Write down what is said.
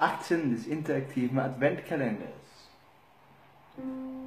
18 des interaktiven Adventkalenders. thank